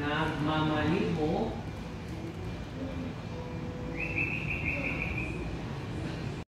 na nagmamaliho